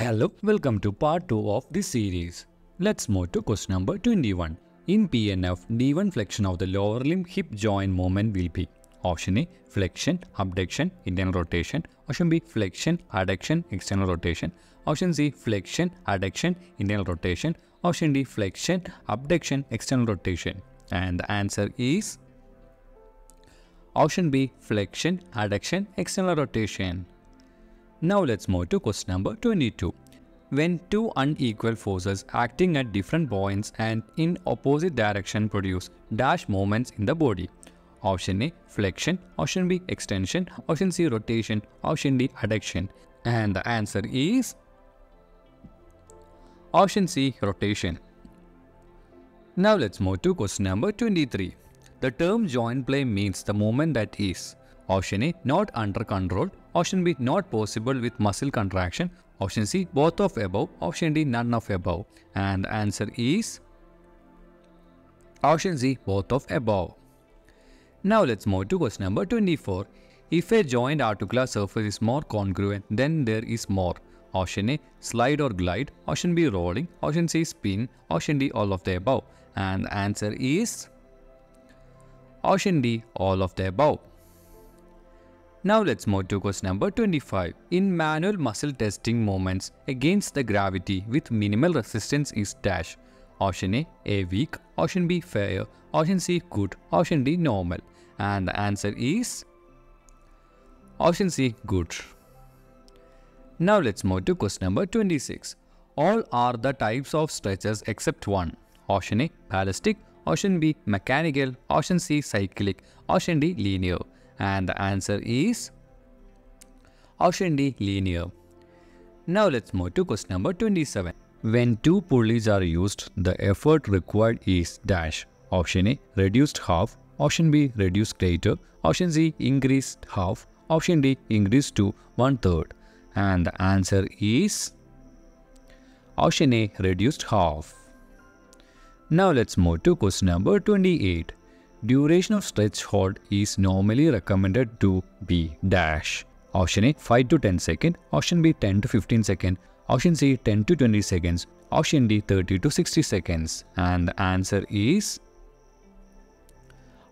Hello, welcome to part 2 of this series. Let's move to question number 21. In PNF, D1 flexion of the lower limb hip joint movement will be Option A, flexion, abduction, internal rotation. Option B, flexion, adduction, external rotation. Option C, flexion, adduction, internal rotation. Option D, flexion, abduction, external rotation. And the answer is Option B, flexion, adduction, external rotation. Now let's move to question number 22. When two unequal forces acting at different points and in opposite direction produce dash moments in the body. Option A flexion, option B extension, option C rotation, option D adduction. And the answer is option C rotation. Now let's move to question number 23. The term joint play means the moment that is Option A not under control. Option B not possible with muscle contraction. Option C both of above. Option D none of above. And answer is Option C both of above. Now let's move to question number 24. If a joint articular surface is more congruent, then there is more. Option A slide or glide. Option B rolling. Option C spin. Option D all of the above. And answer is Option D all of the above. Now let's move to question number 25. In manual muscle testing moments against the gravity with minimal resistance is dash. Option A, A weak. Option B, fair. Option C, good. Option D, normal. And the answer is Option C, good. Now let's move to question number 26. All are the types of stretches except one. Option A, ballistic. Option B, mechanical. Option C, cyclic. Option D, linear. And the answer is option D, linear. Now let's move to question number 27. When two pulleys are used, the effort required is dash. Option A, reduced half. Option B, reduced greater. Option C, increased half. Option D, increased to one third. And the answer is option A, reduced half. Now let's move to question number 28. Duration of stretch hold is normally recommended to be dash. Option A 5 to 10 seconds, option B 10 to 15 seconds, option C 10 to 20 seconds, option D 30 to 60 seconds. And the answer is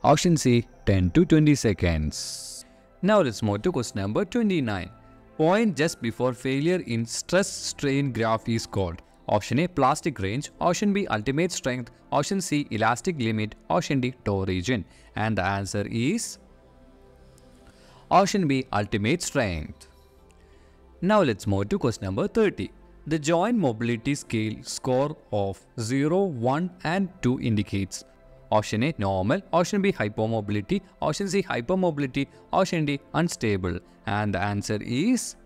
option C 10 to 20 seconds. Now let's move to question number 29. Point just before failure in stress strain graph is called Option A plastic range, option B ultimate strength, option C elastic limit, option D toe region. And the answer is option B ultimate strength. Now let's move to question number 30. The joint mobility scale score of 0, 1 and 2 indicates Option A normal, option B hypomobility, option C hypermobility, option D unstable. And the answer is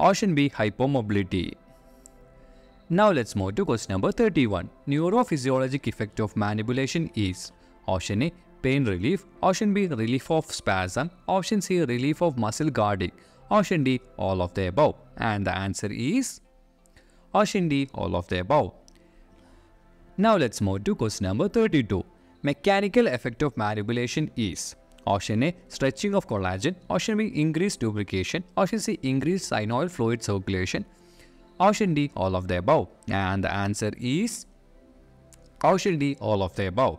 option B hypomobility. Now let's move to question number 31. Neurophysiologic effect of manipulation is Option A pain relief, Option B relief of spasm, Option C relief of muscle guarding, Option D all of the above. And the answer is Option D all of the above. Now let's move to question number 32. Mechanical effect of manipulation is Option A stretching of collagen, Option B increased lubrication, Option C increased synovial fluid circulation, Option D, all of the above. And the answer is option D, all of the above.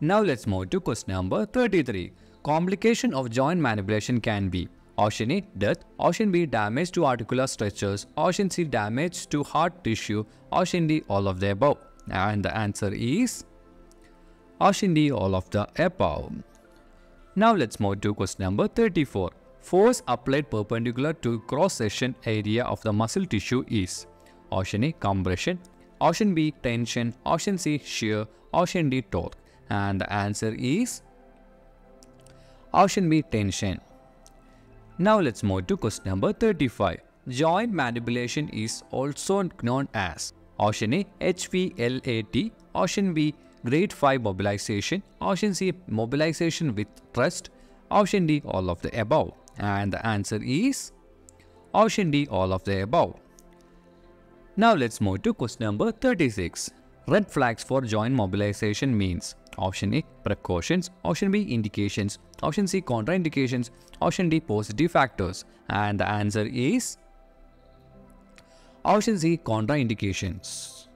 Now let's move to question number 33. Complication of joint manipulation can be Option A, death. Option B, damage to articular structures. Option C, damage to heart tissue. Option D, all of the above. And the answer is Option D, all of the above. Now let's move to question number 34. Force applied perpendicular to cross-section area of the muscle tissue is Option A compression, Option B tension, Option C shear, Option D torque. And the answer is Option B tension. Now let's move to question number 35. Joint manipulation is also known as Option A HVLAT, Option B grade 5 mobilization, Option C mobilization with thrust, Option D all of the above. And the answer is option D, all of the above. Now let's move to question number 36. Red flags for joint mobilization means option A precautions, option B indications, option C contraindications, option D positive factors and the answer is Option C contraindications.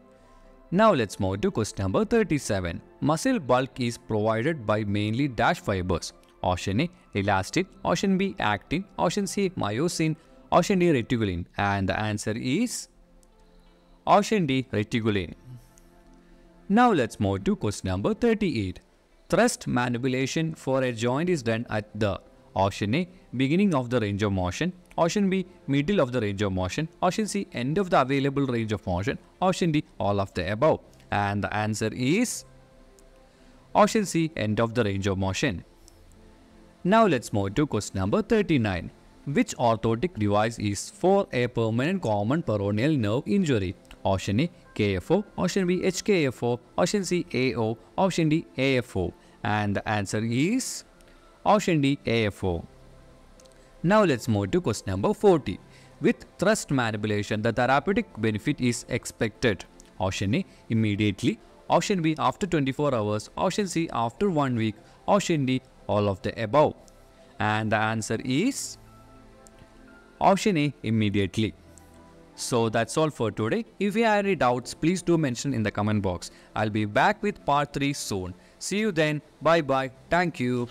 Now let's move to question number 37. Muscle bulk is provided by mainly dash fibers. Option A elastin, option B actin, option C myosin, option D reticulin and the answer is option D reticulin. Now let's move to question number 38. Thrust manipulation for a joint is done at the option A beginning of the range of motion, option B middle of the range of motion, option C end of the available range of motion, option D all of the above. And the answer is option C end of the range of motion. Now let's move to question number 39. Which orthotic device is for a permanent common peroneal nerve injury? Option A KFO, option B HKFO, option C AO, option D AFO. And the answer is option D AFO. Now let's move to question number 40. With thrust manipulation, the therapeutic benefit is expected. Option A immediately, option B after 24 hours, option C after 1 week, option D all of the above. And the answer is option A immediately. So that's all for today. If you have any doubts, please do mention in the comment box. I'll be back with part 3 soon. See you then. Bye bye. Thank you.